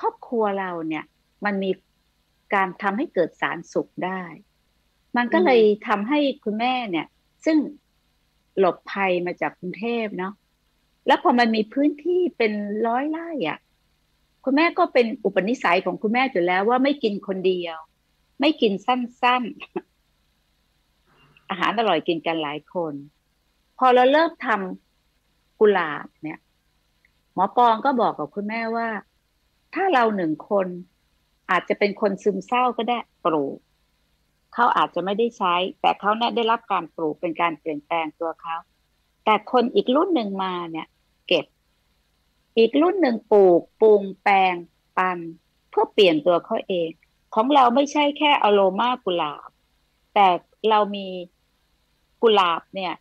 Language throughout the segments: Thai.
ครอบครัวเราเนี่ย มันมีการทำให้เกิดสารสุขได้ มันก็เลยทำให้คุณแม่เนี่ย ซึ่งหลบภัยมาจากกรุงเทพเนาะแล้วพอมันมีพื้นที่เป็นร้อยไร่อะ คุณแม่ก็เป็นอุปนิสัยของคุณแม่อยู่แล้วว่าไม่กินคนเดียว ไม่กินสั้นๆ อาหารอร่อยกินกันหลายคน พอเราเริ่มทำกุหลาบเนี่ย หมอปองก็บอกกับคุณแม่ว่า ถ้าเราหนึ่งคน อาจจะเป็นคนซึมเศร้าก็ได้ปลูกเขาอาจจะไม่ได้ใช้ แต่เขาเนี่ยได้รับการปลูกเป็นการเปลี่ยนแปลงตัวเขาแต่คนอีกรุ่นหนึ่งมาเนี่ย เก็บ อีกรุ่นหนึ่งปลูกปรุงแปลงปันเพื่อเปลี่ยนตัวเขาเอง ของเราไม่ใช่แค่อโรมากุหลาบ แต่เรามีกุหลาบเนี่ย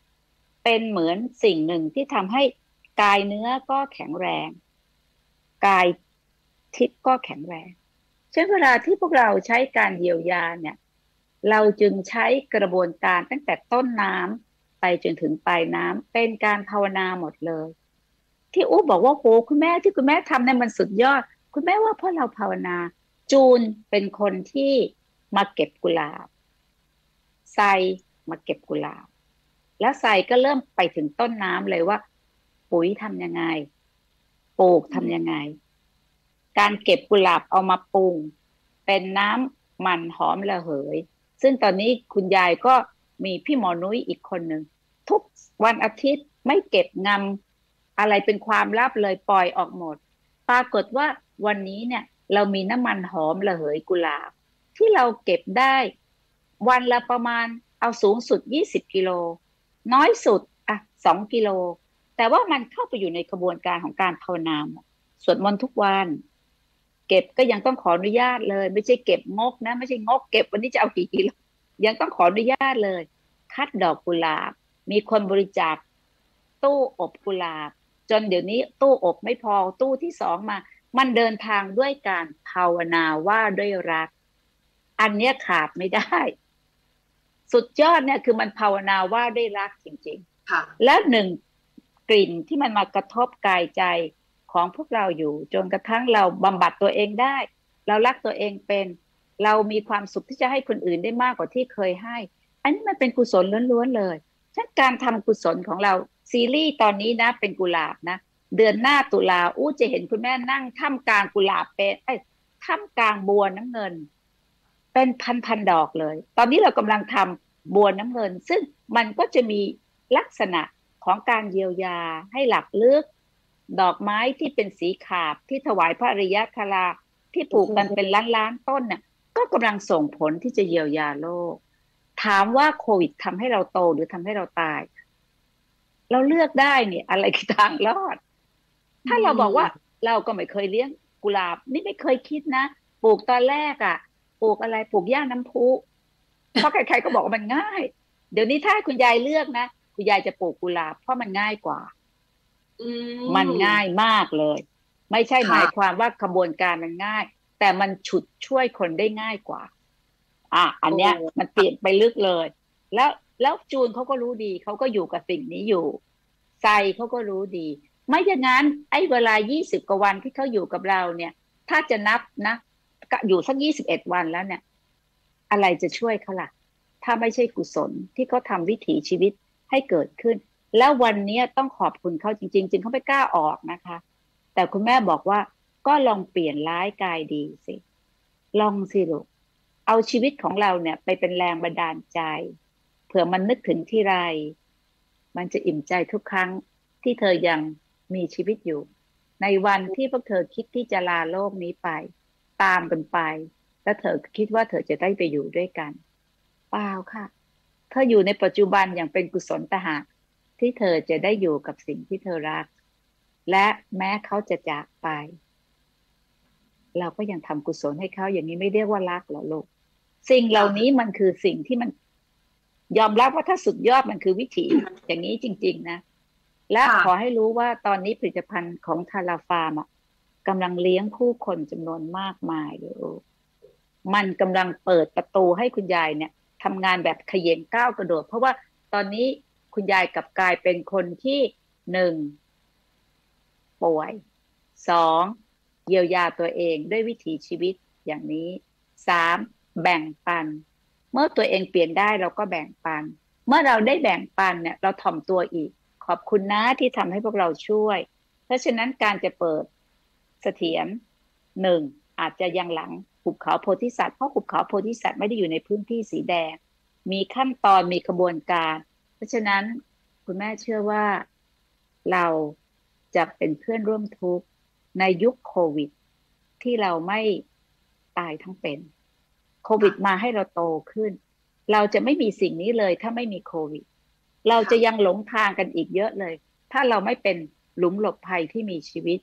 เป็นเหมือนสิ่งหนึ่งที่ทำให้กายเนื้อก็แข็งแรง กาย ทิพย์ก็แข็งแรงเช่นเวลาที่พวกเราใช้การเยียวยาเนี่ย เราจึงใช้กระบวนการตั้งแต่ต้นน้ำไปจนถึงปลายน้ำเป็นการภาวนาหมดเลย ที่อู้บอกว่าโหคุณแม่ที่คุณแม่ทำเนี่ยมันสุดยอด คุณแม่ว่าเพราะเราภาวนา จูนเป็นคนที่มาเก็บกุหลาบไซมาเก็บกุหลาบ แล้วไซก็เริ่มไปถึงต้นน้ำเลยว่า ปุ๋ยทำยังไง ปลูกทำยังไง การเก็บกุหลาบเอามาปรุง เป็นน้ำมันหอมระเหย ซึ่งตอนนี้คุณยายก็มีพี่หมอนุ้ยอีกคนหนึ่งทุกวันอาทิตย์ไม่เก็บงำอะไรเป็นความลับเลยปล่อยออกหมด ปรากฏว่าวันนี้เนี่ยเรามีน้ำมันหอมระเหยกุหลาบ ที่เราเก็บได้ วันละประมาณเอาสูงสุด 20 กิโล น้อยสุดอะสองกิโล แต่ว่ามันเข้าไปอยู่ในกระบวนการของการภาวนาสวดมนต์ทุกวัน เก็บก็ยังต้องขออนุญาตเลย ไม่ใช่เก็บงกนะ ไม่ใช่งกเก็บวันนี้จะเอากี่กิโลยังต้องขออนุญาตเลย คัดดอกกุหลาบ มีคนบริจาคตู้อบกุหลาบ จนเดี๋ยวนี้ตู้อบไม่พอตู้ที่สองมา มันเดินทางด้วยการภาวนาว่าด้วยรัก อันเนี้ยขาดไม่ได้ สุดยอดเนี่ยคือมันภาวนาว่าด้วยรักจริงๆแล้วหนึ่งกลิ่นที่มันมากระทบกายใจ ของพวกเราอยู่จนกระทั่งเราบำบัดตัวเองได้ เรารักตัวเองเป็น เรามีความสุขที่จะให้คนอื่นได้มากกว่าที่เคยให้ อันนี้มันเป็นกุศลล้วนๆเลยฉันการทำกุศลของเราซีรีส์ตอนนี้นะ เป็นกุหลาบนะ เดือนหน้าตุลาอู้จะเห็นคุณแม่นั่งท่ามกลางกุหลาบเป็นไอ้ท่ามกลางบัวน้ำเงิน เป็นพันๆดอกเลย ตอนนี้เรากำลังทำบัวน้ำเงิน ซึ่งมันก็จะมีลักษณะของการเยียวยาให้หลักลึก ดอกไม้ที่เป็นสีขาบที่ถวายพระอริยคราที่ปลูกกันเป็นล้านล้านต้นเนี่ยก็กำลังส่งผลที่จะเยียวยาโลก ถามว่าโควิดทำให้เราโตหรือทำให้เราตาย เราเลือกได้เนี่ย อะไรคือทางรอด ถ้าเราบอกว่าเราก็ไม่เคยเลี้ยงกุหลาบ นี่ไม่เคยคิดนะปลูกตอนแรกอะ่ะปลูกอะไรปลูกย่าน้ำพุเพราะใครๆก็บอกว่ามันง่าย เดี๋ยวนี้ถ้าคุณยายเลือกนะคุณยายจะปลูกกุหลาบเพราะมันง่ายกว่า มันง่ายมากเลย ไม่ใช่หมายความว่าขบวนการมันง่าย แต่มันฉุดช่วยคนได้ง่ายกว่า อะอันเนี้ย มันเปลี่ยนไปลึกเลย แล้วแล้วจูนเขาก็รู้ดีเขาก็อยู่กับสิ่งนี้อยู่ไซเขาก็รู้ดี ไม่อย่างนั้น ไอ้เวลายี่สิบกว่าวันที่เขาอยู่กับเราเนี่ย ถ้าจะนับนะอยู่สักยี่สิบเอ็ดวันแล้วเนี่ย อะไรจะช่วยเขาล่ะ ถ้าไม่ใช่กุศลที่เขาทาวิถีชีวิตให้เกิดขึ้น แล้ววันนี้ต้องขอบคุณเขาจริง ๆจึงเขาไม่กล้าออกนะคะ แต่คุณแม่บอกว่าก็ลองเปลี่ยนร้ายกายดีสิ ลองสิลูก เอาชีวิตของเราเนี่ย ไปเป็นแรงบันดาลใจ เผื่อมันนึกถึงที่ไร มันจะอิ่มใจทุกครั้งที่เธอยังมีชีวิตอยู่ ในวันที่พวกเธอคิดที่จะลาโลกนี้ไป ตามกันไป แล้วเธอคิดว่าเธอจะได้ไปอยู่ด้วยกัน เปล่าค่ะ เธออยู่ในปัจจุบันอย่างเป็นกุศลตหา ที่เธอจะได้อยู่กับสิ่งที่เธอรัก และแม้เขาจะจากไป เราก็ยังทำกุศลให้เขาอย่างนี้ไม่เรียกว่ารักหรอลูกสิ่งเหล่านี้มันคือสิ่งที่มัน ยอมรับว่าถ้าสุดยอดมันคือวิถีอย่างนี้จริง ๆ นะ และขอให้รู้ว่าตอนนี้ผลิตภัณฑ์ของทาราฟาร์มกำลังเลี้ยงผู้คนจำนวนมากมายเลยมันกำลังเปิดประตูให้คุณยายเนี่ยทำงานแบบขยงก้าวกระโดด เพราะว่าตอนนี้ คุณยายกลับกลายเป็นคนที่หนึ่งป่วยสองเยียวยาตัวเองด้วยวิถีชีวิตอย่างนี้สามแบ่งปัน เมื่อตัวเองเปลี่ยนได้เราก็แบ่งปัน เมื่อเราได้แบ่งปันเนี่ยเราถ่อมตัวอีก ขอบคุณนะที่ทำให้พวกเราช่วย เพราะฉะนั้นการจะเปิดเสถียรหนึ่งอาจจะยังหลังหุบเขาโพธิสัตว์เพราะหุบเขาโพธิสัตว์ไม่ได้อยู่ในพื้นที่สีแดง มีขั้นตอนมีกระบวนการ ราะฉะนั้นคุณแม่เชื่อว่าเราจะเป็นเพื่อนร่วมทุกข์ในยุคโควิด ที่เราไม่ตายทั้งเป็น โควิดมาให้เราโตขึ้น เราจะไม่มีสิ่งนี้เลยถ้าไม่มีโควิด เราจะยังหลงทางกันอีกเยอะเลย ถ้าเราไม่เป็นหลุมหลบภัยที่มีชีวิต